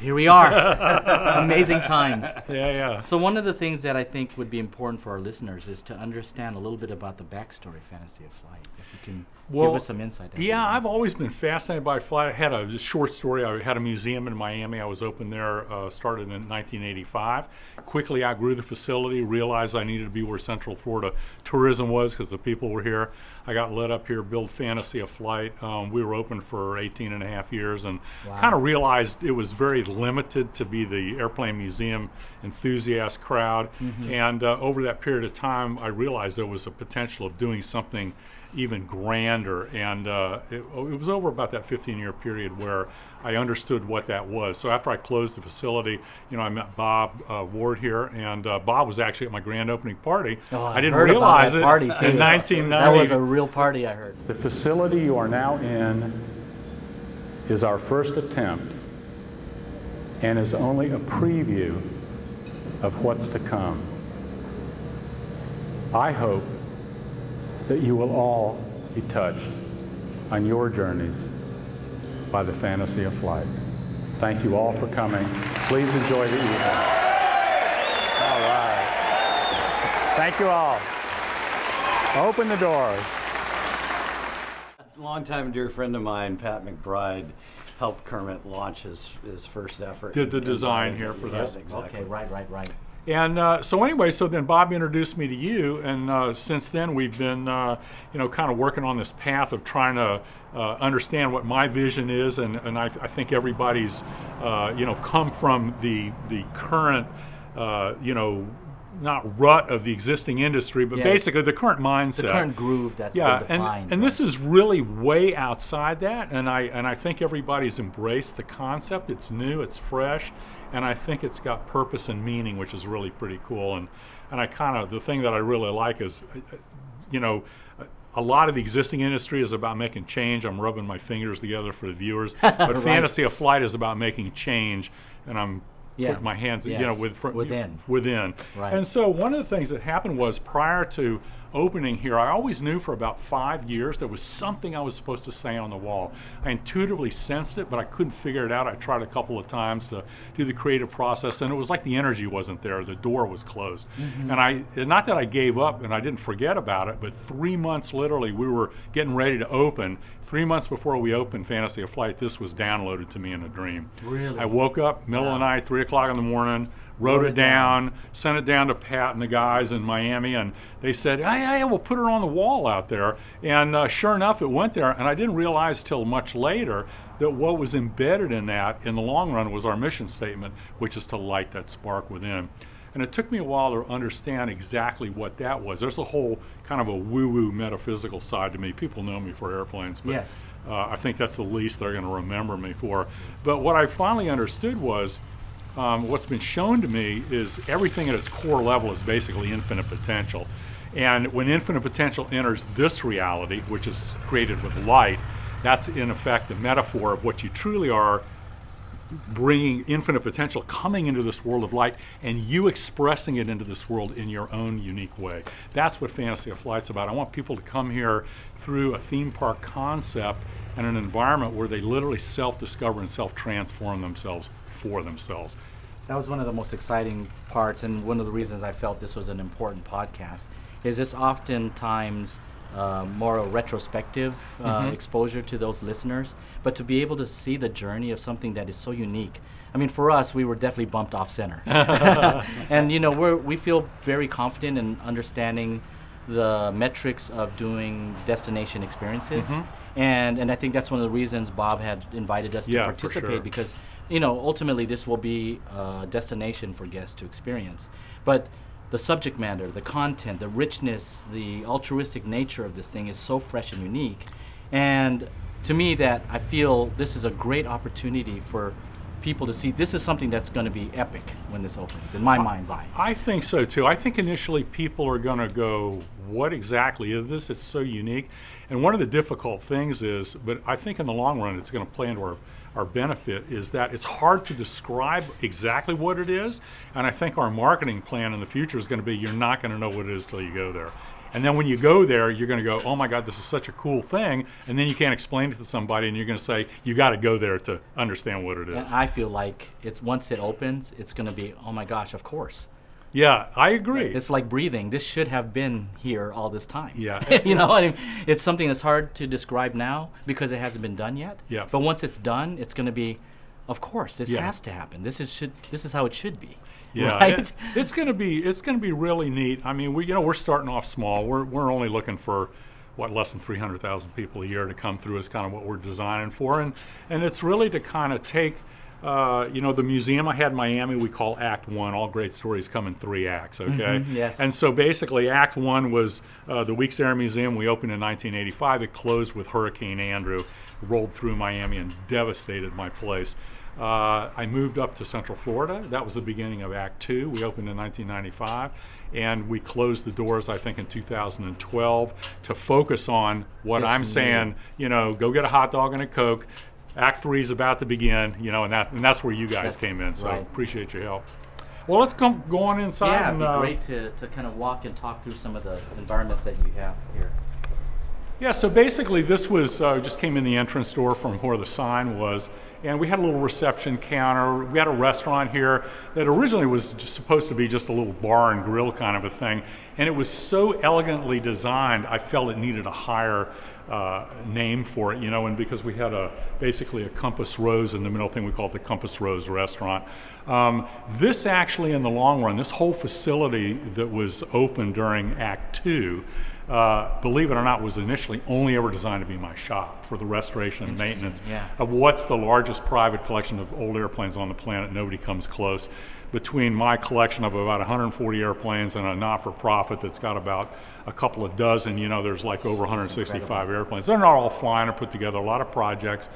here we are. Amazing times. Yeah, yeah. So one of the things that I think would be important for our listeners is to understand a little bit about the backstory Fantasy of Flight. If you can give us some insight. Yeah. I've always been fascinated by flight. I had a short story. I had a museum in Miami. I was open there, uh, started in 1985. Quickly I grew the facility, realized I needed to be where Central Florida tourism was because the people were here. I got led up here, build Fantasy of Flight. Um, we were open for 18 and a half years and Wow. kind of realized it was very limited to be the airplane museum enthusiast crowd. And uh, over that period of time, I realized there was a potential of doing something even grander. And uh, it, it was over about that 15 year period where I understood what that was. So after I closed the facility, you know, I met Bob uh, Ward here, and uh, Bob was actually at my grand opening party. Oh, I didn't heard about realize that it party too. in 1990. That was a real party, I heard. The facility you are now in is our first attempt and is only a preview of what's to come. I hope that you will all be touched on your journeys by the fantasy of flight. Thank you all for coming. Please enjoy the evening. All right. Thank you all. Open the doors. A longtime dear friend of mine, Pat McBride, helped Kermit launch his, his first effort. Did the design here for yes, this. Exactly. Okay, right, right, right. And uh, so anyway, so then Bob introduced me to you, and uh, since then we've been, uh, you know, kind of working on this path of trying to uh, understand what my vision is, and, and I, I think everybody's, uh, you know, come from the the current, uh, you know, not rut of the existing industry, but Yeah. basically the current mindset The current groove that's yeah, been and, defined. and right? this is really way outside that, and I and I think everybody's embraced the concept. It's new, it's fresh, and I think it's got purpose and meaning, which is really pretty cool. And and I kind of the thing that I really like is, uh, you know. A lot of the existing industry is about making change. I'm rubbing my fingers together for the viewers, but Right. fantasy of flight is about making change, and I'm Yeah. putting my hands, you know, with Within. within. Right. And so one of the things that happened was prior to opening here, I always knew for about five years there was something I was supposed to say on the wall. I intuitively sensed it, but I couldn't figure it out. I tried a couple of times to do the creative process, and it was like the energy wasn't there. The door was closed. Mm-hmm. And I, not that I gave up and I didn't forget about it, but three months literally, we were getting ready to open. Three months before we opened Fantasy of Flight, this was downloaded to me in a dream. Really? I woke up middle of the night, three o'clock in the morning, wrote, it down, sent it down to Pat and the guys in Miami, and they said, "Hey, hey, we'll put it on the wall out there." And uh, sure enough, it went there. And I didn't realize till much later that what was embedded in that, in the long run, was our mission statement, which is to light that spark within. And it took me a while to understand exactly what that was. There's a whole kind of a woo-woo metaphysical side to me. People know me for airplanes, but Yes. uh, I think that's the least they're going to remember me for. But what I finally understood was um, what's been shown to me is everything at its core level is basically infinite potential. And when infinite potential enters this reality, which is created with light, that's in effect the metaphor of what you truly are bringing infinite potential coming into this world of light and you expressing it into this world in your own unique way. That's what Fantasy of Flight's about. I want people to come here through a theme park concept and an environment where they literally self-discover and self-transform themselves for themselves. That was one of the most exciting parts, and one of the reasons I felt this was an important podcast. Is this oftentimes uh, more a retrospective uh, Mm-hmm. exposure to those listeners, but to be able to see the journey of something that is so unique. I mean, for us, we were definitely bumped off center, and you know, we're we feel very confident in understanding the metrics of doing destination experiences, Mm-hmm. and and I think that's one of the reasons Bob had invited us to Yeah, for participate sure. because you know ultimately this will be a destination for guests to experience but the subject matter the content the richness the altruistic nature of this thing is so fresh and unique and to me that i feel this is a great opportunity for people to see this is something that's going to be epic when this opens in my mind's eye I think so too. I think initially people are going to go, what exactly is this? It's so unique. And one of the difficult things is, but I think in the long run it's going to play into our, our benefit, is that it's hard to describe exactly what it is. And I think our marketing plan in the future is going to be you're not going to know what it is till you go there. And then when you go there, you're going to go, oh my God, this is such a cool thing. And then you can't explain it to somebody, and you're going to say, you got to go there to understand what it is. And I feel like it's once it opens, it's going to be, oh my gosh, of course. Yeah, I agree. It's like breathing. This should have been here all this time. Yeah. you know, I mean, it's something that's hard to describe now because it hasn't been done yet. Yeah. But once it's done, it's going to be, of course, this Yeah. has to happen. This is should. This is how it should be. Yeah, Right. it- it's going to be it's going to be really neat. I mean, we you know we're starting off small. We're we're only looking for what less than 300,000 people a year to come through is kind of what we're designing for, and and it's really to kind of take. Uh, you know the museum I had in Miami we call Act One. All great stories come in three acts. Okay, Mhm, yes. and so basically Act One was uh, the Weeks Air Museum. We opened in 1985. It closed with Hurricane Andrew, rolled through Miami and devastated my place. Uh, I moved up to Central Florida. That was the beginning of Act Two. We opened in 1995, and we closed the doors, I think, in 2012 to focus on what Yes, I'm saying. You know, go get a hot dog and a Coke. Act Three is about to begin. You know, and that and that's where you guys came in. So right. appreciate your help. Well, let's come go on inside. Yeah, it'd and, be uh, great to, to kind of walk and talk through some of the environments that you have here. Yeah, so basically this was, uh, just came in the entrance door from where the sign was, and we had a little reception counter. We had a restaurant here that originally was just supposed to be just a little bar and grill kind of a thing, and it was so elegantly designed, I felt it needed a higher uh, name for it, you know, and because we had a basically a Compass Rose in the middle thing, we call it the Compass Rose Restaurant. Um, this actually, in the long run, this whole facility that was open during Act Two, uh, believe it or not, was initially only ever designed to be my shop for the restoration and maintenance yeah. of what's the largest private collection of old airplanes on the planet. Nobody comes close. Between my collection of about 140 airplanes and a not-for-profit that's got about a couple of dozen, you know, there's like over 165 airplanes. They're not all flying or put together. A lot of projects.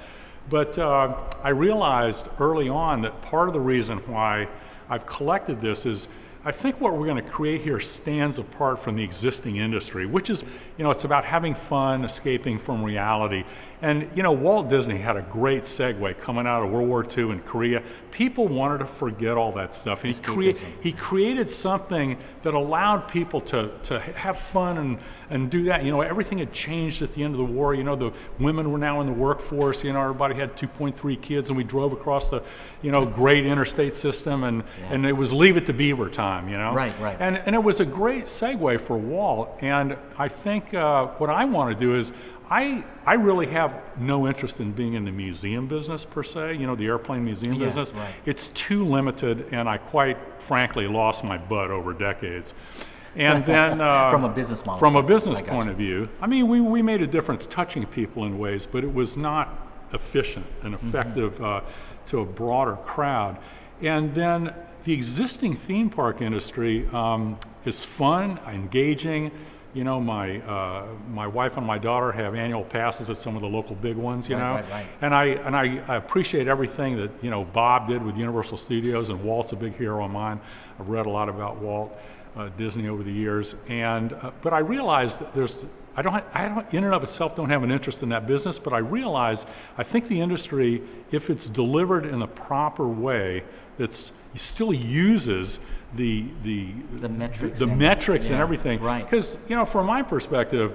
But uh, I realized early on that part of the reason why I've collected this is I think what we're going to create here stands apart from the existing industry, which is, you know, it's about having fun, escaping from reality. And, you know, Walt Disney had a great segue coming out of World War II in Korea. People wanted to forget all that stuff. And he, crea- he created something that allowed people to, to have fun and, and do that. You know, everything had changed at the end of the war. You know, the women were now in the workforce. You know, everybody had 2.3 kids, and we drove across the, you know, great interstate system, and, Yeah. and it was leave it to Beaver time, you know? Right, right. And, and it was a great segue for Walt. And I think uh, what I want to do is I, I really have no interest in being in the museum business per se, you know, the airplane museum Yeah, business. right. It's too limited, and I quite frankly lost my butt over decades. And then, uh, From a business model from a business point you. of view, I mean, we, we made a difference touching people in ways, but it was not efficient and Mm-hmm. effective uh, to a broader crowd. And then the existing theme park industry um, is fun, engaging. You know, my uh, my wife and my daughter have annual passes at some of the local big ones. You Right, know, right, right. and I and I, I appreciate everything that you know Bob did with Universal Studios, and Walt's a big hero of mine. I've read a lot about Walt uh, Disney over the years, and uh, but I realized that there's I don't I don't in and of itself don't have an interest in that business, but I realize I think the industry, if it's delivered in the proper way, that's still uses the the The metrics the and- metrics and everything, right. Because you know, from my perspective.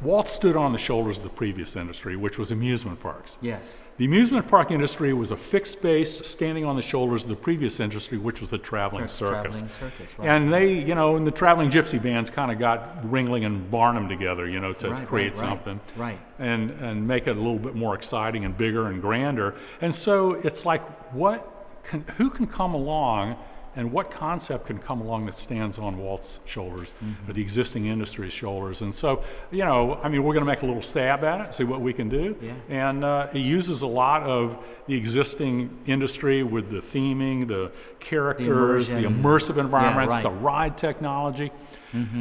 Walt stood on the shoulders of the previous industry, which was amusement parks. Yes. The amusement park industry was a fixed base standing on the shoulders of the previous industry, which was the traveling Tra- circus. traveling circus, right. And they, you know, and the traveling gypsy bands kind of got Ringling and Barnum together, you know, to Right, create right, something. right. And, and make it a little bit more exciting and bigger and grander. And so it's like, what can, who can come along and what concept can come along that stands on Walt's shoulders, Mm-hmm. or the existing industry's shoulders? And so, you know, I mean, we're going to make a little stab at it, see what we can do. Yeah. And uh, it uses a lot of the existing industry with the theming, the characters, the, immersion. immersive environments, right. the ride technology.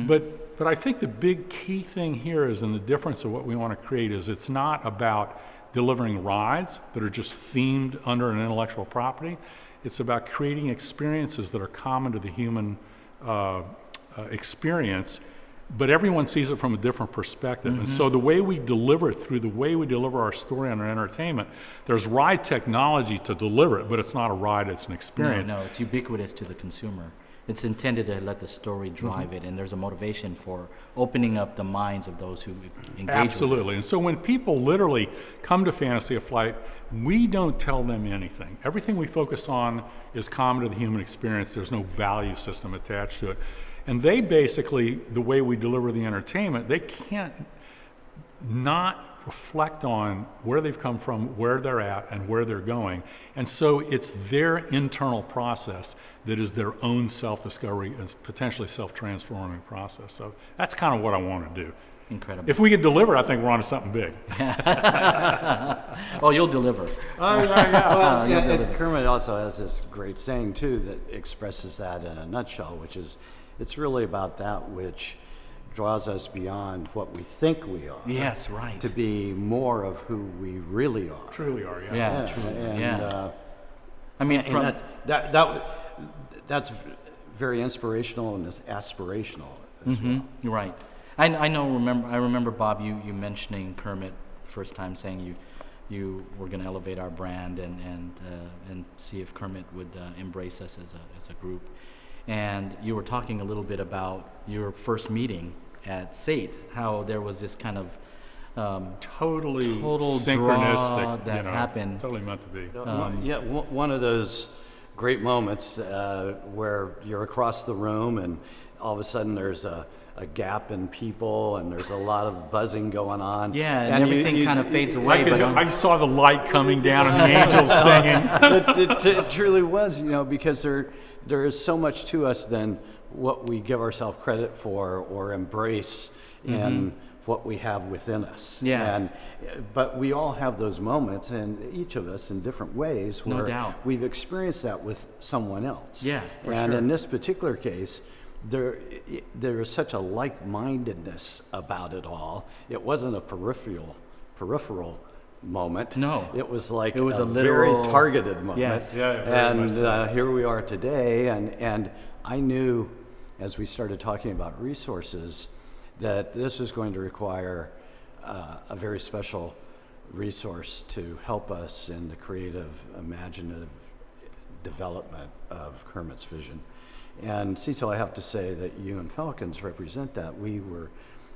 But, but I think the big key thing here is, and the difference of what we want to create is it's not about delivering rides that are just themed under an intellectual property. It's about creating experiences that are common to the human uh, uh, experience but everyone sees it from a different perspective. And Mm-hmm. so the way we deliver it through the way we deliver our story and our entertainment, there's ride technology to deliver it, but it's not a ride, it's an No, experience. no, it's ubiquitous to the consumer. It's intended to let the story Mm-hmm. drive it, and there's a motivation for opening up the minds of those who engage. with it. Absolutely. And so when people literally come to Fantasy of Flight, we don't tell them anything. Everything we focus on is common to the human experience. There's no value system attached to it. And they basically, the way we deliver the entertainment, they can't not reflect on where they've come from, where they're at, and where they're going. And so it's their internal process that is their own self discovery and potentially self transforming process. So that's kind of what I want to do. Incredible. If we could deliver, I think we're onto something big. oh, you'll deliver. Oh, yeah, yeah. Well, You'll yeah, and deliver. Kermit also has this great saying too that expresses that in a nutshell, which is, it's really about that which draws us beyond what we think we are. Yes, right. To be more of who we really are. Truly are, yeah. Yeah, Yeah, true. and, yeah. uh, I mean, and from that's, that, that, that's very inspirational and is aspirational as well. Mhm, You're right. I, I know. Remember, I remember Bob. You, you mentioning Kermit the first time, saying you you were going to elevate our brand and and uh, and see if Kermit would uh, embrace us as a as a group. And you were talking a little bit about your first meeting at SATE, how there was this kind of um, Totally Total synchronistic. draw you that know, happened. Totally meant to be. One- yeah, one one of those great moments uh, where you're across the room and all of a sudden there's a, a gap in people and there's a lot of buzzing going on. yeah, and, you- everything you- kind of fades I, away. could, but I saw the light coming down and the angels singing. it, it, it truly was, you know, because there there is so much to us than what we give ourselves credit for or embrace in what we have within us. Mm-hmm. Yeah. And but we all have those moments, and each of us in different ways, No where doubt. we've experienced that with someone else. Yeah, for and sure. in this particular case. There, there is such a like-mindedness about it all. It wasn't a peripheral, peripheral moment. No. it was like It was a very literal- targeted moment. Yes. Yeah, very much and so. uh, here we are today, and and I knew, as we started talking about resources, that this was going to require uh, a very special resource to help us in the creative, imaginative development of Kermit's vision. And Cecil, I have to say that you and Falcons represent that. We were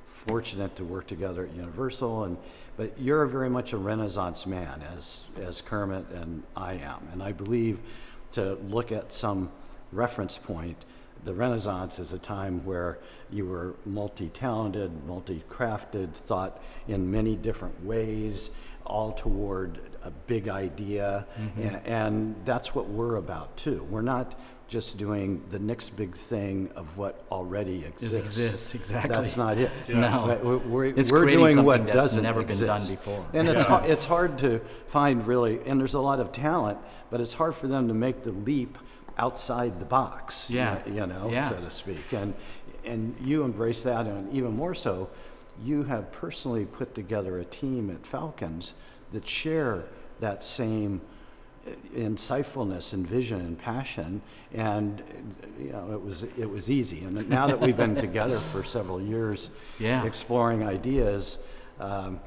fortunate to work together at Universal, and but you're very much a Renaissance man, as as Kermit and I am. And I believe to look at some reference point, the Renaissance is a time where you were multi-talented, multi-crafted, thought in many different ways, all toward a big idea, mm-hmm. and, and that's what we're about too. We're not just doing the next big thing of what already exists. exists, exactly. That's not it. No. We're, we're, we're doing what doesn't never been done before. And it's, hard, it's hard to find really, and there's a lot of talent, but it's hard for them to make the leap outside the box. Yeah. You know, Yeah. so to speak. And, and you embrace that, and even more so, you have personally put together a team at Falcons that share that same uh, insightfulness and vision and passion and you know it was it was easy and now that we've been together for several years Yeah. exploring ideas um,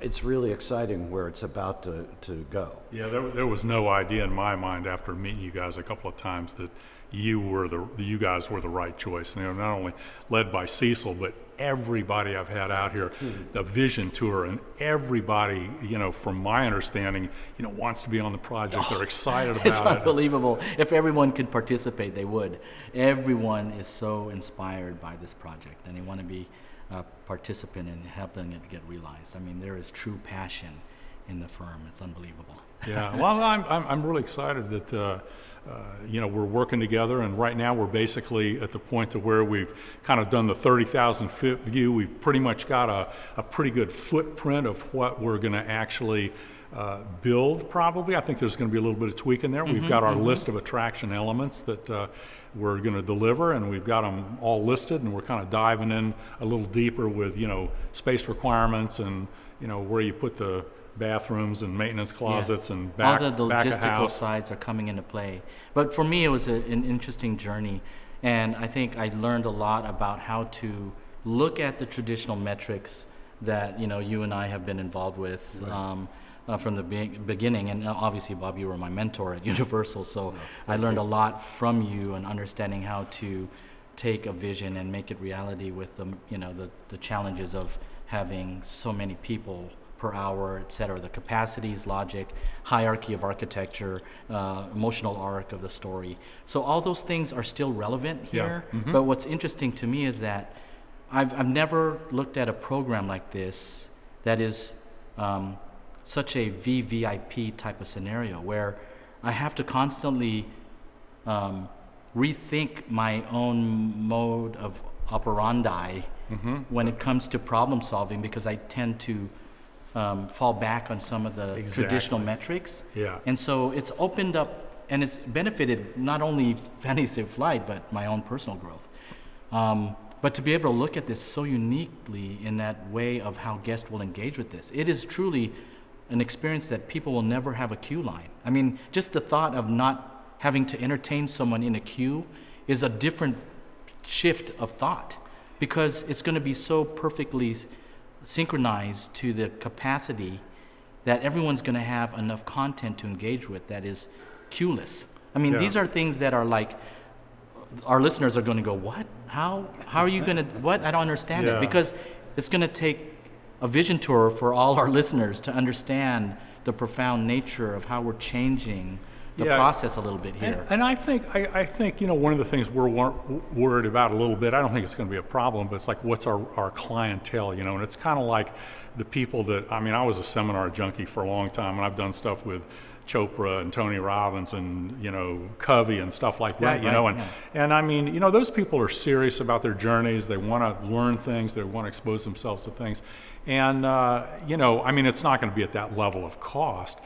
it's really exciting where it's about to, to go Yeah, there, there was no idea in my mind after meeting you guys a couple of times that you were the you guys were the right choice. And You know, not only led by Cecil, but everybody I've had out here, hmm. the vision tour, and everybody, you know, from my understanding, you know, wants to be on the project. They're oh, excited about It's it. unbelievable. If everyone could participate, they would. Everyone is so inspired by this project, and they want to be a participant in helping it get realized. I mean, there is true passion in the firm. It's unbelievable. Yeah, well, I'm, I'm, I'm really excited that, uh, uh, you know, we're working together, and right now we're basically at the point to where we've kind of done the 30,000 foot view. We've pretty much got a, a pretty good footprint of what we're going to actually uh, build, probably. I think there's going to be a little bit of tweak in there. We've got our list of attraction elements that uh, we're going to deliver, and we've got them all listed, and we're kind of diving in a little deeper with, you know, space requirements and, you know, where you put the bathrooms and maintenance closets and back, all the of logistical sides are coming into play. But for me, it was a, an interesting journey, and I think I learned a lot about how to look at the traditional metrics that you know you and I have been involved with. Um, uh, from the be- beginning, and uh, obviously, Bob, you were my mentor at Universal, so I learned a lot from you and understanding how to take a vision and make it reality with the you know the, the challenges of having so many people per hour, et cetera, the capacities, logic, hierarchy of architecture, uh, emotional arc of the story. So all those things are still relevant Yeah. here. But what's interesting to me is that I've, I've never looked at a program like this that is um, such a VVIP type of scenario where I have to constantly um, rethink my own mode of operandi when it comes to problem solving because I tend to um, fall back on some of the traditional metrics. Yeah. And so it's opened up and it's benefited not only Fantasy Flight but my own personal growth. Um, but to be able to look at this so uniquely in that way of how guests will engage with this, it is truly an experience that people will never have a queue line. I mean, just the thought of not having to entertain someone in a queue is a different shift of thought because it's going to be so perfectly synchronized to the capacity that everyone's going to have enough content to engage with that is queueless. I mean, Yeah. these are things that are like our listeners are going to go, "What? How? How are you going to? What? I don't understand Yeah. it." Because it's going to take a vision tour for all our listeners to understand the profound nature of how we're changing the Yeah. process a little bit And, here. and I think I, I think you know one of the things we're wor- worried about a little bit. I don't think it's going to be a problem, but it's like what's our, our clientele, you know? And it's kind of like the people that I mean, I was a seminar junkie for a long time, and I've done stuff with Chopra and Tony Robbins and you know Covey and stuff like that, Right, you know. And yeah. and I mean, you know, those people are serious about their journeys. They want to learn things. They want to expose themselves to things. And, uh, you know, I mean, it's not going to be at that level of cost,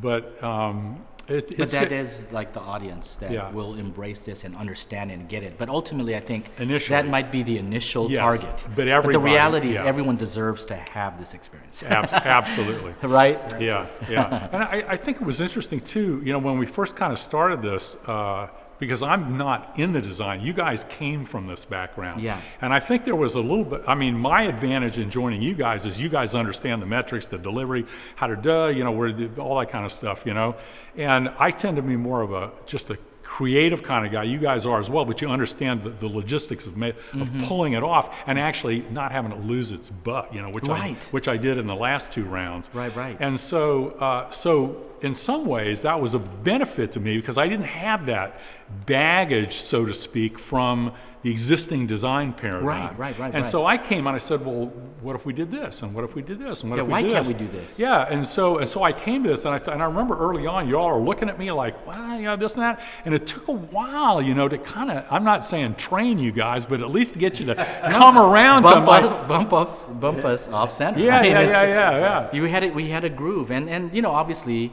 but um, it, But that is like the audience that Yeah. will embrace this and understand and get it. But ultimately, I think Initially. that might be the initial Yes, target. but the everybody- reality is, everyone deserves to have this experience, Abs- absolutely. right? Yeah, yeah. And I, I think it was interesting too, you know, when we first kind of started this, uh, because I'm not in the design. You guys came from this background. Yeah. And I think there was a little bit, I mean, my advantage in joining you guys is you guys understand the metrics, the delivery, how to do, you know, where the, all that kind of stuff, you know. And I tend to be more of a, just a creative kind of guy. You guys are as well, but you understand the, the logistics of, ma- of Mm-hmm. pulling it off and actually not having it lose its butt, you know, which, Right. I, which I did in the last two rounds. Right, right. And so, uh, so in some ways, that was a benefit to me because I didn't have that baggage, so to speak, from the existing design paradigm. Right, right, right, And right. so I came and I said, well, what if we did this? And what if we did this? And what Yeah, if we did this? why can't this? we do this? Yeah, and so and so I came to this, and I and I remember early on, you all are looking at me like, wow, yeah, this and that, and it took a while, you know, to kind of, I'm not saying train you guys, but at least to get you to come around to Bump, my, us- bump, off, bump us off center. yeah, I mean, yeah, yeah, yeah, yeah. You had it. We had a groove, and and you know, obviously,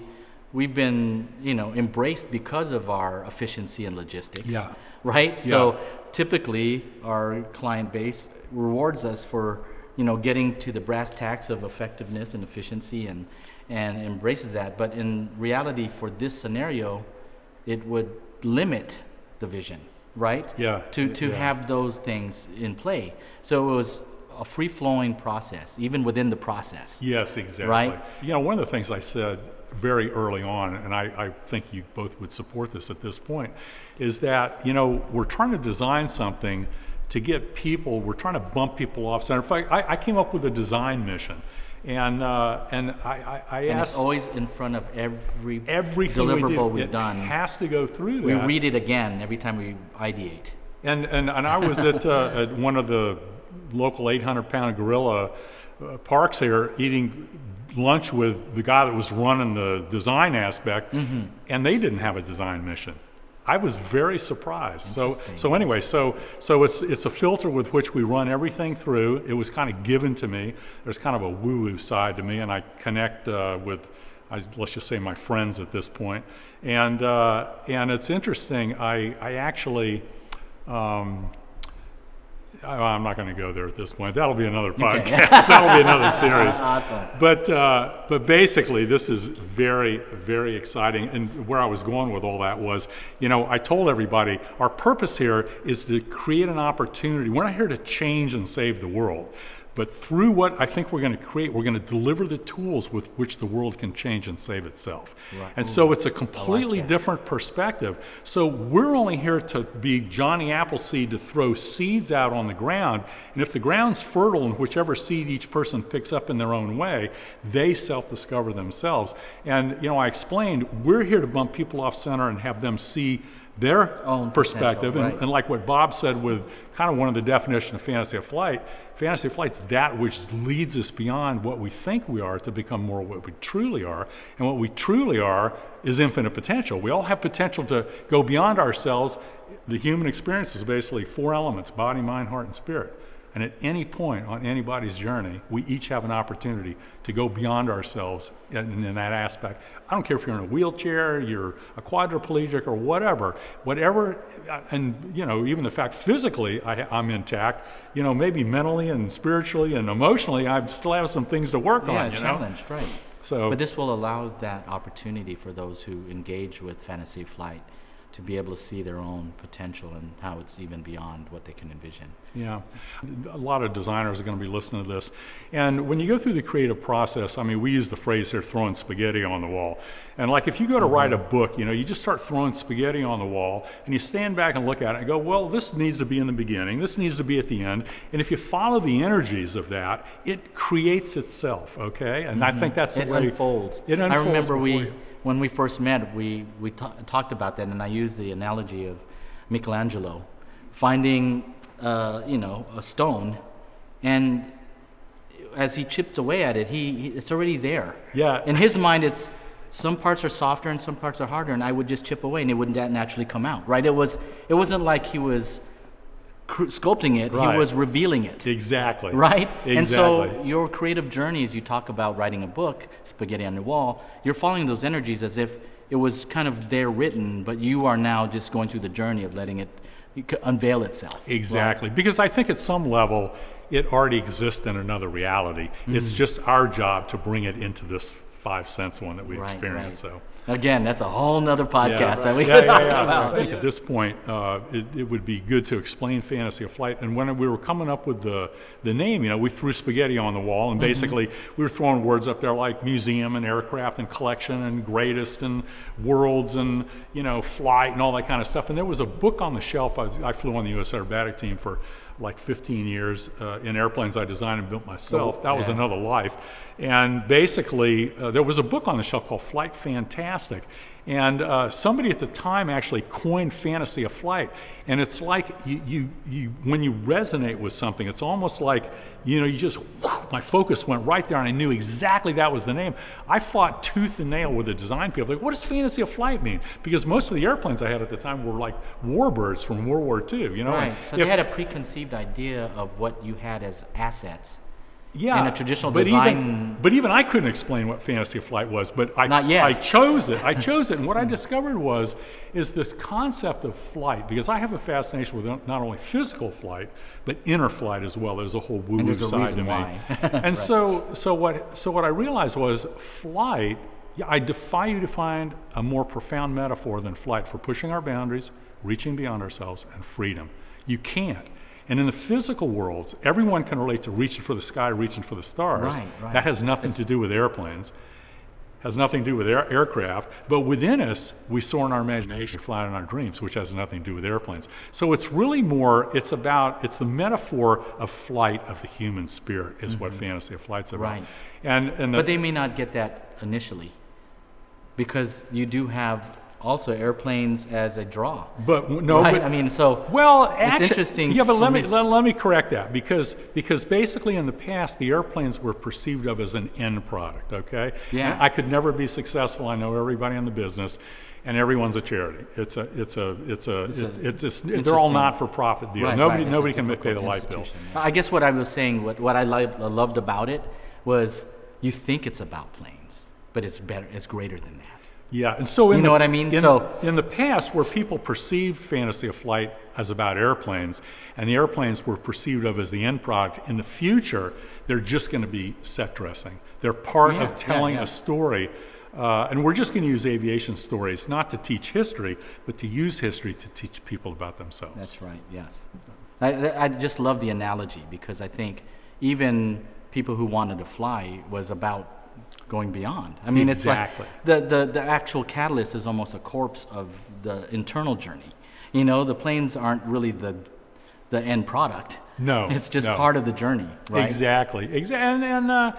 we've been you know embraced because of our efficiency and logistics. Yeah. Right. So typically, our client base rewards us for you know getting to the brass tacks of effectiveness and efficiency, and and embraces that. But in reality, for this scenario, it would limit the vision. Right. Yeah, To to yeah. have those things in play. So it was a free flowing process, even within the process. Yes, exactly. Right? You know, one of the things I said very early on, and I, I think you both would support this at this point, is that, you know, we're trying to design something to get people, we're trying to bump people off center. In fact, I, I came up with a design mission. And, uh, and I, I, I And asked it's always in front of every everything deliverable we do, done. it has to go through that. we read it again every time we ideate. And, and, and I was at, uh, at one of the local 800 pound gorilla uh, parks here eating lunch with the guy that was running the design aspect, Mm-hmm. and they didn't have a design mission. I was very surprised. So, so anyway, so, so it's, it's a filter with which we run everything through. It was kind of given to me. There's kind of a woo-woo side to me, and I connect uh, with, I, let's just say, my friends at this point. And, uh, and it's interesting. I, I actually, um, I'm not going to go there at this point. That'll be another podcast. That'll be another series. Awesome. But uh, but basically, this is very very exciting. And where I was going with all that was, you know, I told everybody our purpose here is to create an opportunity. We're not here to change and save the world. But through what I think we're going to create, we're going to deliver the tools with which the world can change and save itself. Right. And so it's a completely that. different perspective. So we're only here to be Johnny Appleseed to throw seeds out on the ground. And if the ground's fertile and whichever seed each person picks up in their own way, they self discover themselves. And, you know, I explained we're here to bump people off center and have them see their Own perspective. And, right. and like what Bob said with kind of one of the definition of fantasy of flight, fantasy of flight's that which leads us beyond what we think we are to become more what we truly are. And what we truly are is infinite potential. We all have potential to go beyond ourselves. The human experience is basically four elements body, mind, heart, and spirit. And at any point on anybody's journey, we each have an opportunity to go beyond ourselves in, in that aspect. I don't care if you're in a wheelchair, you're a quadriplegic, or whatever. Whatever, uh, and you know, even the fact physically I, I'm intact, you know, maybe mentally and spiritually and emotionally, I still have some things to work Yeah, on. You know, challenged, right. so But this will allow that opportunity for those who engage with fantasy flight to be able to see their own potential and how it's even beyond what they can envision. Yeah, a lot of designers are going to be listening to this. And when you go through the creative process, I mean, we use the phrase here, throwing spaghetti on the wall. And like if you go to write a mm-hmm. book, you know, you just start throwing spaghetti on the wall and you stand back and look at it and go, well, this needs to be in the beginning, this needs to be at the end. And if you follow the energies of that, it creates itself, okay? And I mm-hmm. think that's the it way unfolds. It unfolds. I remember we, you- when we first met, we, we ta- talked about that, and I used the analogy of Michelangelo finding, uh, you know, a stone, and as he chipped away at it, he, he it's already there. Yeah. In his mind, it's some parts are softer and some parts are harder, and I would just chip away, and it wouldn't naturally come out, right? It was, it wasn't like he was sculpting it; Right. he was revealing it Exactly. right? Exactly. And so your creative journey, as you talk about writing a book, Spaghetti on the Wall, you're following those energies as if it was kind of there written, but you are now just going through the journey of letting it unveil itself. Exactly. Because I think at some level it already exists in another reality. It's mm. just our job to bring it into this five sense one that we Right, experience. right. So Again, that's a whole nother podcast that we yeah, could yeah, talk yeah. about. I think at this point uh, it, it would be good to explain fantasy of flight. And when we were coming up with the the name, you know, we threw spaghetti on the wall, and basically we were throwing words up there like museum and aircraft and collection and greatest and worlds and you know flight and all that kind of stuff. And there was a book on the shelf. I, I flew on the U.S. Aerobatic team for like 15 years uh, in airplanes I designed and built myself. that was yeah. another life. And basically, uh, there was a book on the shelf called Flight Fantastic. And uh, somebody at the time actually coined fantasy of flight. And it's like you, you, you, when you resonate with something, it's almost like, you know, you just, my focus went right there and I knew exactly that was the name. I fought tooth and nail with the design people. Like, what does fantasy of flight mean? Because most of the airplanes I had at the time were like warbirds from World War II, you know? Right. and So if- they had a preconceived idea of what you had as assets. Yeah, in a traditional but design- Even, but even I couldn't explain what Fantasy of Flight was. But I, Not yet. I chose it. I chose it, and what I discovered was is this concept of flight because I have a fascination with not only physical flight but inner flight as well. There's a whole woo-woo side to me. why. and so, so what? So what I realized was flight. Yeah, I defy you to find a more profound metaphor than flight for pushing our boundaries, reaching beyond ourselves, and freedom. You can't. And in the physical worlds, everyone can relate to reaching for the sky, reaching for the stars. Right, right. That has nothing to do with airplanes, has nothing to do with air, aircraft. But within us, we soar in our imagination, fly in our dreams, which has nothing to do with airplanes. So it's really more, it's about, it's the metaphor of flight of the human spirit, is what fantasy of flight's about. Mm-hmm. Right. And, and the, But they may not get that initially because you do have also airplanes as a draw. but no, right? but, I mean, so Well, it's actu- interesting. Yeah, but let me, let, let me correct that because because basically in the past the airplanes were perceived of as an end product. Okay. Yeah. And I could never be successful. I know everybody in the business, and everyone's a charity. It's a it's a it's a it's, a it's, it's, they're all not for profit deal. Right, nobody right, nobody can pay the light bill. institution. I guess what I was saying, what, what I loved about it was you think it's about planes, but it's better, it's greater than that. Yeah, and so in You know the, what I mean? In, So- in the past, where people perceived Fantasy of Flight as about airplanes, and the airplanes were perceived of as the end product, in the future, they're just going to be set dressing. They're part Yeah, of telling yeah. a story. Uh, and we're just going to use aviation stories not to teach history, but to use history to teach people about themselves. That's right. Yes. I, I I just love the analogy because I think even people who wanted to fly was about going beyond. I mean, Exactly. it's like the, the the actual catalyst is almost a corpse of the internal journey. You know, the planes aren't really the the end product. No, It's just no. part of the journey, right? Exactly. Exa- and and uh,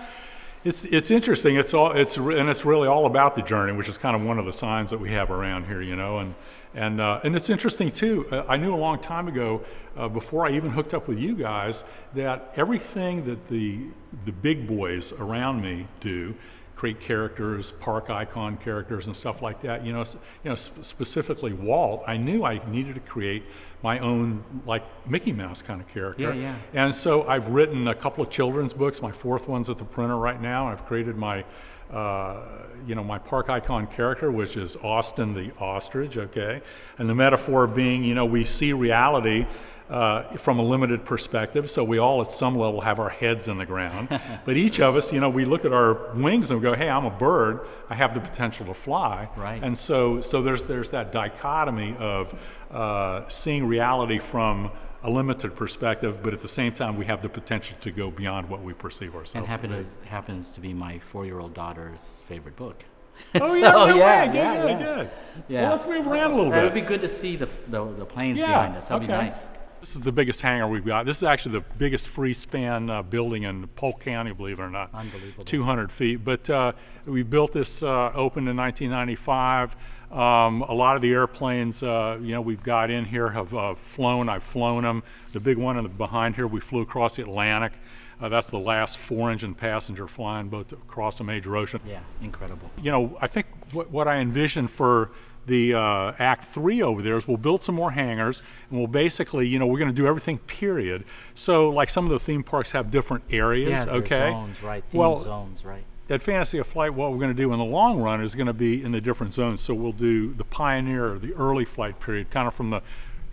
it's it's interesting. It's all it's and it's really all about the journey, which is kind of one of the signs that we have around here, you know. And and uh, and it's interesting too. Uh, I knew a long time ago, uh, before I even hooked up with you guys, that everything that the the big boys around me do. Create characters, park icon characters, and stuff like that. You know, you know, sp- specifically Walt. I knew I needed to create my own like Mickey Mouse kind of character. Yeah, yeah. And so I've written a couple of children's books. My fourth one's at the printer right now. I've created my, uh, you know, my park icon character, which is Austin the ostrich. Okay, and the metaphor being, you know, we see reality. Uh, from a limited perspective, so we all at some level have our heads in the ground. but each of us, you know, we look at our wings and we go, "Hey, I'm a bird. I have the potential to fly." Right. And so, so there's there's that dichotomy of uh, seeing reality from a limited perspective, but at the same time, we have the potential to go beyond what we perceive ourselves. And happen to, happens to be my four-year-old daughter's favorite book. Oh So, yeah, no way. yeah, good, yeah, good, yeah. good. Yeah. Well, let's move around a little bit. It would be good to see the the, the planes yeah. behind us. That'd okay. be nice. This is the biggest hangar we've got. This is actually the biggest free span uh, building in Polk County, believe it or not. Unbelievable. 200 feet. But uh, we built this, uh, opened in 1995. Um, a lot of the airplanes, uh, you know, we've got in here have uh, flown. I've flown them. The big one in the, behind here, we flew across the Atlantic. Uh, that's the last four-engine passenger flying boat across a major ocean Yeah, incredible. you know, I think what, what I envision for the uh, Act Three over there is we'll build some more hangars, and we'll basically, you know, we're going to do everything. Period. So, like some of the theme parks have different areas. Yeah, okay. zones, right? Theme Well, zones, right? at Fantasy of Flight, what we're going to do in the long run is going to be in the different zones. So we'll do the pioneer, the early flight period, kind of from the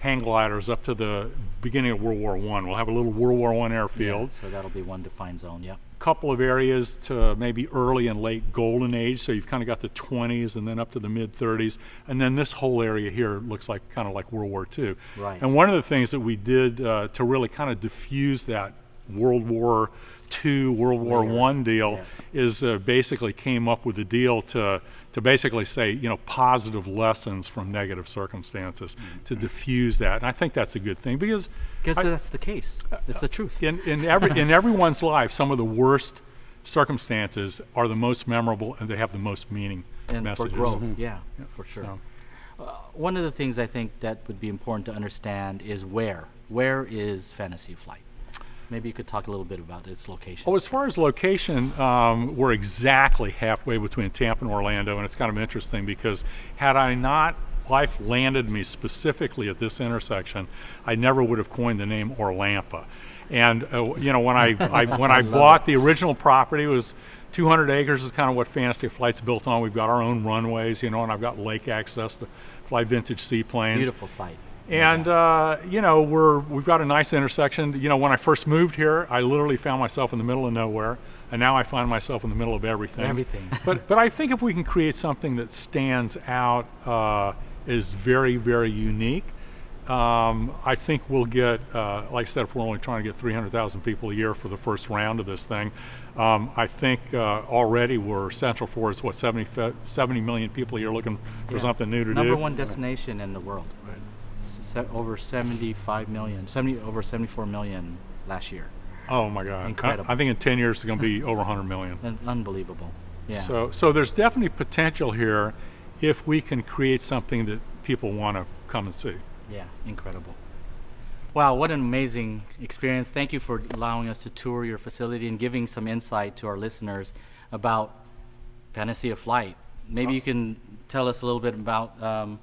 hang gliders up to the beginning of World War One. We'll have a little World War One airfield Yeah, so that'll be one defined zone. Yep. couple of areas to maybe early and late golden age. So you've kind of got the 20s and then up to the mid 30s. And then this whole area here looks like kind of like World War II. Right. And one of the things that we did uh, to really kind of diffuse that World War II, World War. One deal Yeah. is uh, basically came up with a deal to to basically say you know positive lessons from negative circumstances to diffuse that. And I think that's a good thing because Because I- that's the case. It's the truth. in, in, every, in everyone's life, some of the worst circumstances are the most memorable and they have the most meaning and messages. for growth. Yeah, for sure. So- Uh, one of the things I think that would be important to understand is where. Where is Fantasy Flight? Maybe you could talk a little bit about its location. Oh, as far as location, um, we're exactly halfway between Tampa and Orlando, and it's kind of interesting because had I not life landed me specifically at this intersection, I never would have coined the name Orlampa. And uh, you know, when I, I when I bought the original property, it was 200 acres is kind of what Fantasy Flight's built on. We've got our own runways, you know, and I've got lake access to fly vintage seaplanes. Beautiful site. And uh, you know, we're we've got a nice intersection. You know, when I first moved here, I literally found myself in the middle of nowhere, and now I find myself in the middle of everything. Everything. but but I think if we can create something that stands out, uh, is very very unique. Um, I think we'll get, uh, like I said, if we're only trying to get 300,000 people a year for the first round of this thing, um, I think uh, already we're central for is what 70, 70 million people a year looking for Yeah. something new to Number do. Number one destination in the world. Over 75 million, 70 over 74 million last year. Oh my God! I- Incredible. I, think in ten years it's going to be over 100 million. Unbelievable. Yeah. So, so there's definitely potential here if we can create something that people want to come and see. Yeah, incredible. Wow, what an amazing experience. Thank you for allowing us to tour your facility and giving some insight to our listeners about Fantasy of Flight. Maybe you can tell us a little bit about um,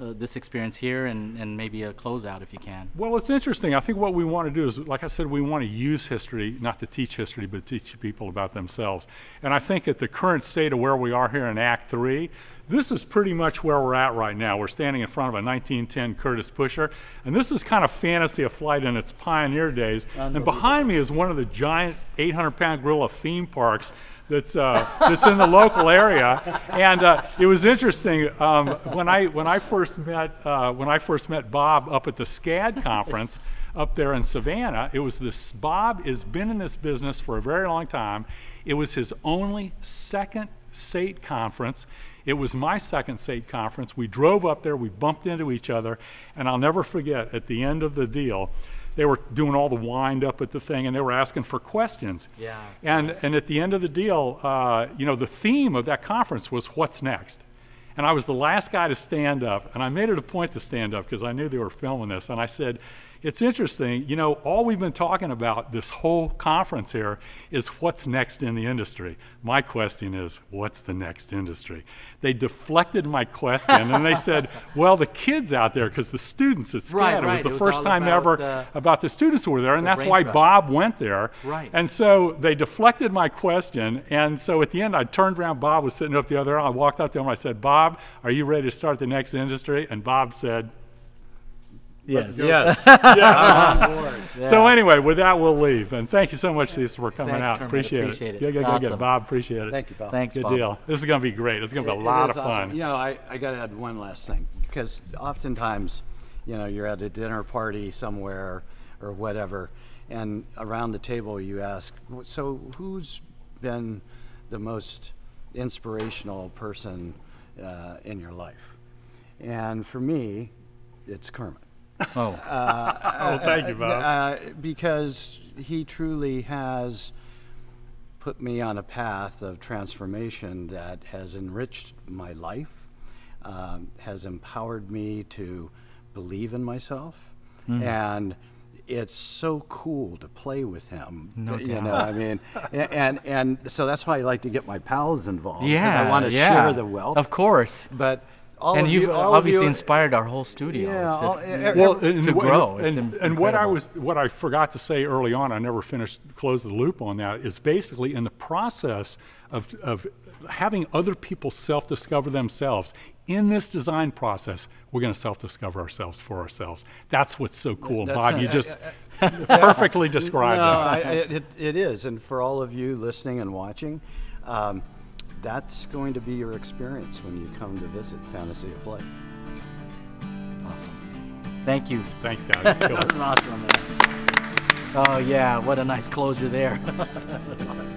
uh, this experience here and, and maybe a closeout if you can. Well, it's interesting. I think what we want to do is, like I said, we want to use history, not to teach history, but to teach people about themselves. And I think at the current state of where we are here in Act Three, this is pretty much where we're at right now. We're standing in front of a 1910 Curtiss Pusher, and this is kind of fantasy of flight in its pioneer days. And behind me is one of the giant 800-pound gorilla theme parks that's uh, that's in the local area. And uh, it was interesting um, when I when I first met uh, when I first met Bob up at the SCAD conference up there in Savannah. It was this Bob has been in this business for a very long time. It was his only second SATE conference. It was my second SATE conference. We drove up there, we bumped into each other, and I'll never forget at the end of the deal, they were doing all the wind up at the thing and they were asking for questions. Yeah. And, and at the end of the deal, uh, you know, the theme of that conference was what's next. And I was the last guy to stand up, and I made it a point to stand up because I knew they were filming this. And I said, it's interesting, you know, all we've been talking about this whole conference here is what's next in the industry. My question is, what's the next industry? They deflected my question and they said, well, the kids out there, because the students at SCAD, Right, right. it was the It was first time about ever about the students who were there, and the that's why trust. Bob went there. Right. And so they deflected my question, and so at the end, I turned around. Bob was sitting up the other end. I walked up to him. I said, "Bob, are you ready to start the next industry?" And Bob said, Yes, go. yes. "Yeah." So anyway, with that, we'll leave. And thank you so much, Cecil, for coming Thanks, out. Kermit. Appreciate, Appreciate it. Yeah, yeah, yeah, yeah. Bob, appreciate it. Thank you, Bob. Thanks, Good Bob. deal. This is going to be great. It's going to be a It- lot of awesome. fun. You know, I, I got to add one last thing because oftentimes, you know, you're at a dinner party somewhere or whatever, and around the table you ask, so who's been the most inspirational person uh, in your life? And for me, it's Kermit. Oh, oh, thank you, Bob. Uh, because he truly has put me on a path of transformation that has enriched my life, um, has empowered me to believe in myself, Hmm. and it's so cool to play with him. No you doubt. know, I mean, a- and and so that's why I like to get my pals involved. yeah. I want to yeah. share the wealth. Of course. but all and of you've you, all of obviously you- inspired our whole studio. Yeah, all- well, every- and to grow. And, It's and, what I was, what I forgot to say early on, I never finished close the loop on that. Is basically in the process of of having other people self-discover themselves. In this design process, we're going to self-discover ourselves for ourselves. That's what's so cool, That's- Bob. You just perfectly described No, that. I, it, it is, and for all of you listening and watching, um, that's going to be your experience when you come to visit Fantasy of Flight. awesome. Thank you. Thanks, guys. Killer. That was awesome, man. Oh yeah, what a nice closure there. That's awesome.